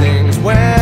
things when